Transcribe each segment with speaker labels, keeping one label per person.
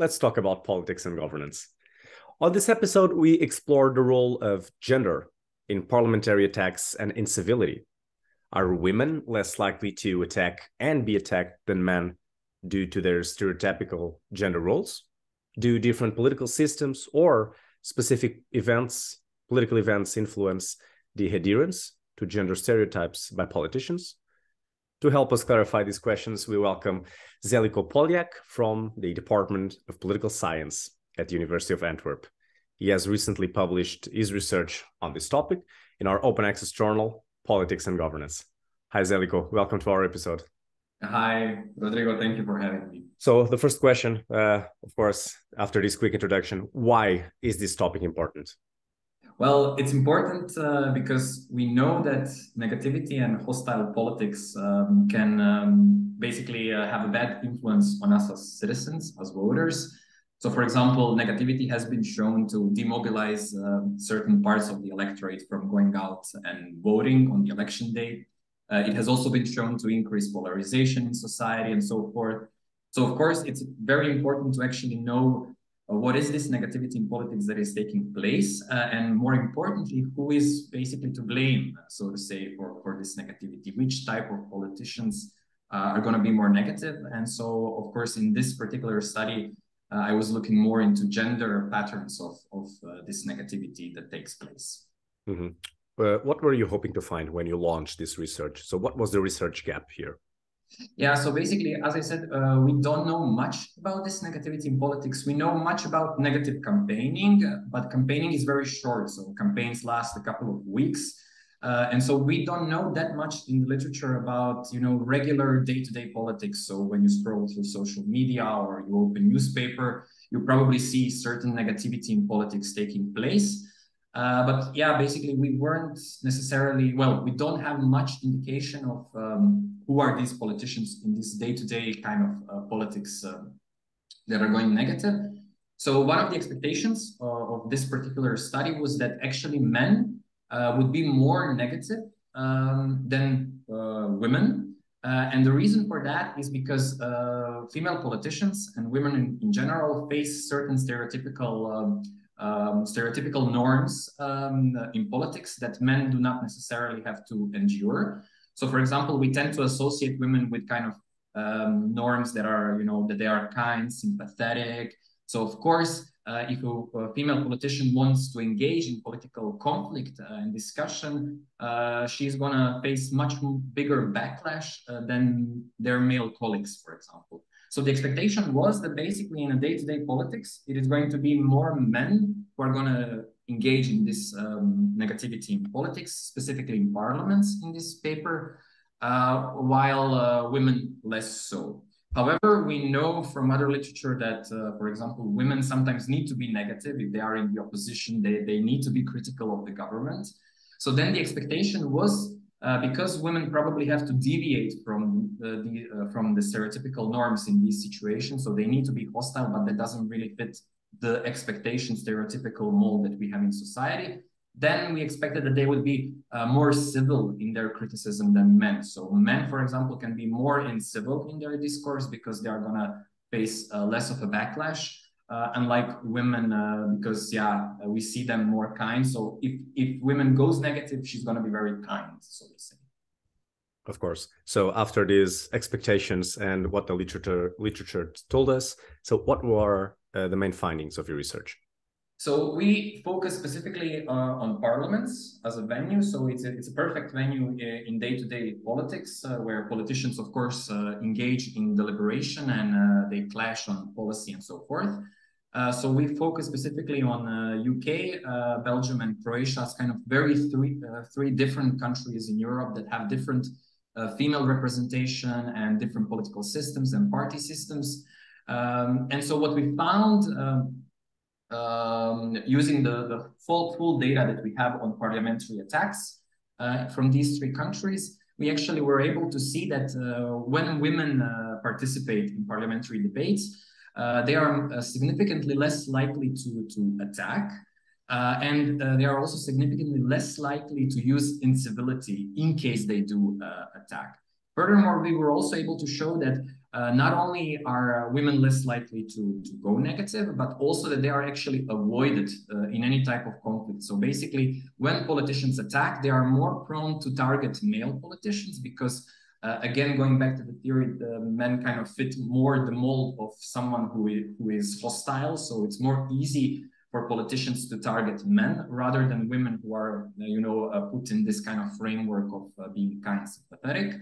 Speaker 1: let's talk about politics and governance. On this episode, we explore the role of gender in parliamentary attacks and incivility. Are women less likely to attack and be attacked than men due to their stereotypical gender roles? Do different political systems or specific events, political events, influence the adherence to gender stereotypes by politicians? To help us clarify these questions, we welcome Željko Poljak from the Department of Political Science at the University of Antwerp. He has recently published his research on this topic in our open access journal, Politics and Governance. Hi, Željko. Welcome to our episode.
Speaker 2: Hi, Rodrigo. Thank you for having me.
Speaker 1: So, the first question, uh, of course, after this quick introduction, why is this topic important?
Speaker 2: Well, it's important uh, because we know that negativity and hostile politics um, can um, basically uh, have a bad influence on us as citizens, as voters. So, for example, negativity has been shown to demobilize uh, certain parts of the electorate from going out and voting on the election day. Uh, it has also been shown to increase polarization in society and so forth. So, of course, it's very important to actually know what is this negativity in politics that is taking place, uh, and more importantly, who is basically to blame, so to say, for, for this negativity? Which type of politicians uh, are going to be more negative? And so, of course, in this particular study, uh, I was looking more into gender patterns of, of uh, this negativity that takes place.
Speaker 1: Mm-hmm. Uh, what were you hoping to find when you launched this research? So, what was the research gap here?
Speaker 2: Yeah, so basically, as I said, uh, we don't know much about this negativity in politics. We know much about negative campaigning, but campaigning is very short. So campaigns last a couple of weeks. Uh, and so we don't know that much in the literature about, you know, regular day-to-day politics. So when you scroll through social media or you open newspaper, you probably see certain negativity in politics taking place. Uh, but yeah, basically, we weren't necessarily, well, we don't have much indication of um, who are these politicians in this day-to-day kind of uh, politics uh, that are going negative. So one of the expectations uh, of this particular study was that actually men uh, would be more negative um, than women. and the reason for that is because female politicians and women in, in, general face certain stereotypical um, stereotypical norms um, in politics that men do not necessarily have to endure. So, for example, we tend to associate women with kind of um, norms that are, you know, that they are kind, sympathetic. So, of course, uh, if a, a, female politician wants to engage in political conflict uh, and discussion, uh, she's going to face much bigger backlash uh, than their male colleagues, for example. So the expectation was that basically in a day-to-day politics, it is going to be more men who are going to engage in this um, negativity in politics, specifically in parliaments in this paper, uh, while uh, women less so. However, we know from other literature that, uh, for example, women sometimes need to be negative if they are in the opposition, they, they need to be critical of the government. So then the expectation was uh, because women probably have to deviate from uh, the uh, from the stereotypical norms in these situations, so they need to be hostile, but that doesn't really fit the expectation stereotypical mold that we have in society. Then we expected that they would be uh, more civil in their criticism than men. So men, for example, can be more incivil in their discourse because they are gonna face uh, less of a backlash unlike women uh, because yeah uh, we see them more kind so if if women goes negative she's going to be very kind so to say
Speaker 1: of course so after these expectations and what the literature literature told us so what were uh, the main findings of your research
Speaker 2: so we focus specifically uh, on parliaments as a venue. So it's a, it's a perfect venue uh, in day-to-day politics, uh, where politicians, of course, uh, engage in deliberation and uh, they clash on policy and so forth. Uh, so we focus specifically on UK, uh, uh, Belgium, and Croatia as kind of very three three different countries in Europe that have different female representation and different political systems and party systems. Um, and so what we found um, um, using the, the full pool data that we have on parliamentary attacks uh, from these three countries, we actually were able to see that uh, when women uh, participate in parliamentary debates, uh, they are uh, significantly less likely to, to attack. Uh, and they are also significantly less likely to use incivility in case they do attack. Furthermore, we were also able to show that uh, not only are uh, women less likely to, to go negative, but also that they are actually avoided uh, in any type of conflict. So basically, when politicians attack, they are more prone to target male politicians because, uh, again, going back to the theory, the men kind of fit more the mold of someone who is, who is hostile. So it's more easy for politicians to target men rather than women who are, you know, uh, put in this kind of framework of uh, being kind, of sympathetic.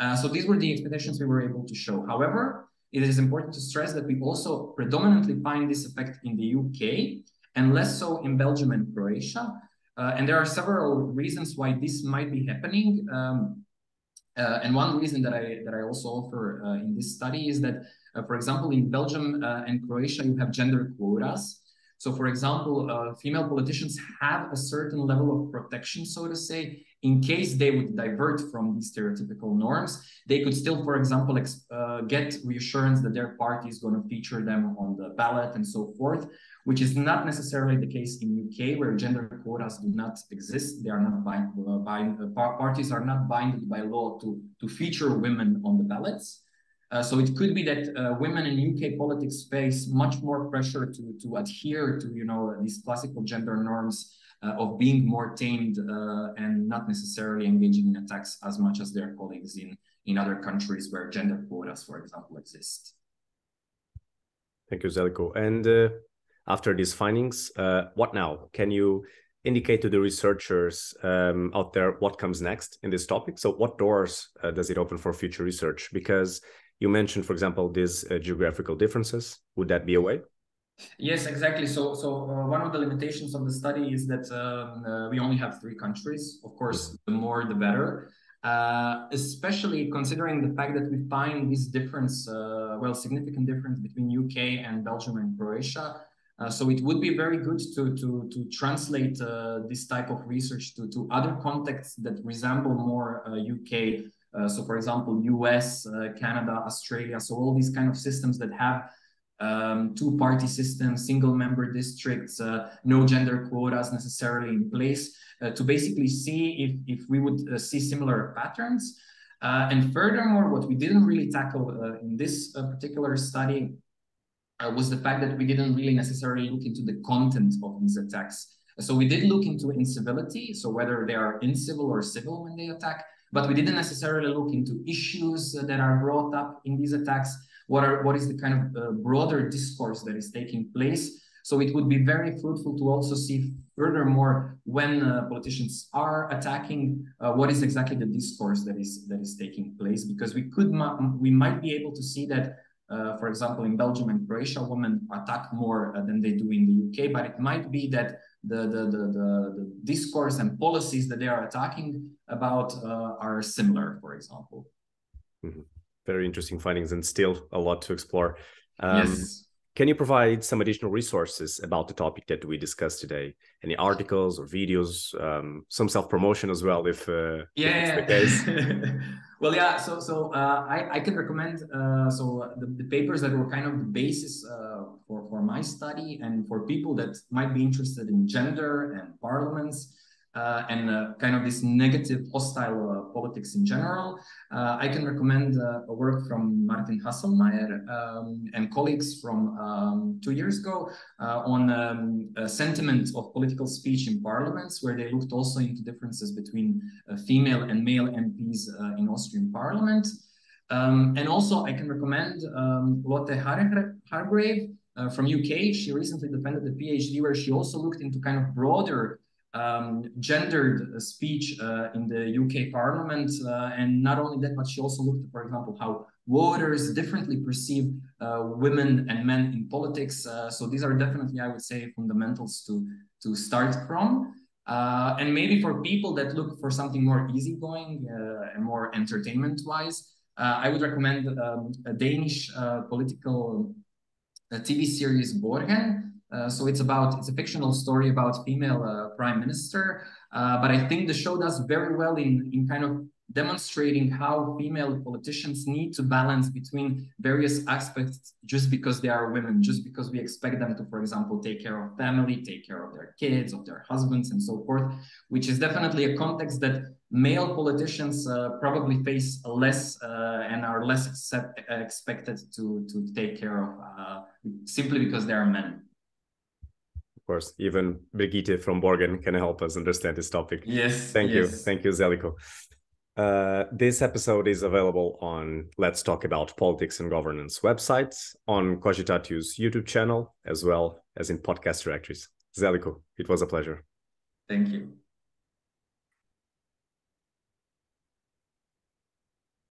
Speaker 2: Uh, so these were the expectations we were able to show. However, it is important to stress that we also predominantly find this effect in the UK and less so in Belgium and Croatia. Uh, and there are several reasons why this might be happening. Um, uh, and one reason that I that I also offer uh, in this study is that, uh, for example, in Belgium uh, and Croatia, you have gender quotas. So, for example, female politicians have a certain level of protection, so to say, in case they would divert from these stereotypical norms, they could still, for example, uh, get reassurance that their party is going to feature them on the ballot and so forth, which is not necessarily the case in UK, where gender quotas do not exist. They are not bind, uh, bind uh, parties are not binded by law to, to feature women on the ballots. Uh, so it could be that uh, women in UK politics face much more pressure to, to adhere to, you know, these classical gender norms uh, of being more tamed uh, and not necessarily engaging in attacks as much as their colleagues in, in other countries where gender quotas, for example, exist.
Speaker 1: Thank you, Željko. And uh, after these findings, uh, what now? Can you indicate to the researchers um, out there what comes next in this topic? So, what doors uh, does it open for future research? Because you mentioned, for example, these uh, geographical differences. Would that be a way?
Speaker 2: Yes, exactly. So, so uh, one of the limitations of the study is that um, uh, we only have three countries. Of course, the more the better. Uh, especially considering the fact that we find this difference, uh, well, significant difference between UK and Belgium and Croatia. Uh, so it would be very good to to to translate uh, this type of research to to other contexts that resemble more UK. so, for example, US, Canada, Australia. So all these kind of systems that have um, two-party system, single-member districts, uh, no gender quotas necessarily in place, uh, to basically see if, if we would uh, see similar patterns. Uh, and furthermore, what we didn't really tackle uh, in this uh, particular study was the fact that we didn't really necessarily look into the content of these attacks. So we did look into incivility, so whether they are incivil or civil when they attack, but we didn't necessarily look into issues that are brought up in these attacks what are what is the kind of uh, broader discourse that is taking place. So it would be very fruitful to also see furthermore when uh, politicians are attacking uh, what is exactly the discourse that is that is taking place. Because we could we might be able to see that uh, for example in Belgium and Croatia women attack more uh, than they do in the UK but it might be that the the the, the, the discourse and policies that they are attacking about uh, are similar for example.
Speaker 1: Mm -hmm very interesting findings and still a lot to explore. Um,
Speaker 2: yes.
Speaker 1: Can you provide some additional resources about the topic that we discussed today? Any articles or videos, um, some self promotion as well, if, uh,
Speaker 2: yeah,
Speaker 1: if the case?
Speaker 2: well, yeah. So, so uh, I, I can recommend uh, so the, the papers that were kind of the basis uh, for for my study and for people that might be interested in gender and parliaments uh, and uh, kind of this negative hostile uh, politics in general, uh, I can recommend uh, a work from Martin Haselmayer um, and colleagues from um, two years ago uh, on um, sentiment of political speech in parliaments, where they looked also into differences between female and male MPs in Austrian parliament. Um, and also, I can recommend um, Lotte Hargrave from UK. She recently defended a PhD where she also looked into kind of broader um, gendered speech uh, in the UK Parliament, uh, and not only that, but she also looked, for example, how voters differently perceive uh, women and men in politics. Uh, so these are definitely, I would say, fundamentals to to start from. Uh, and maybe for people that look for something more easygoing uh, and more entertainment-wise, I would recommend um, a Danish political TV series Borgen. Uh, so it's about it's a fictional story about female uh, prime minister, uh, but I think the show does very well in in kind of demonstrating how female politicians need to balance between various aspects just because they are women, just because we expect them to, for example, take care of family, take care of their kids, of their husbands, and so forth, which is definitely a context that male politicians uh, probably face less uh, and are less accept, expected to, to take care of uh, simply because they are men.
Speaker 1: Of course, even Brigitte from Borgen can help us understand this topic.
Speaker 2: Yes.
Speaker 1: Thank
Speaker 2: yes.
Speaker 1: you. Thank you, Željko. Uh, this episode is available on Let's Talk About Politics and Governance websites, on Cogitatio's YouTube channel, as well as in podcast directories. Željko, it was a pleasure.
Speaker 2: Thank you.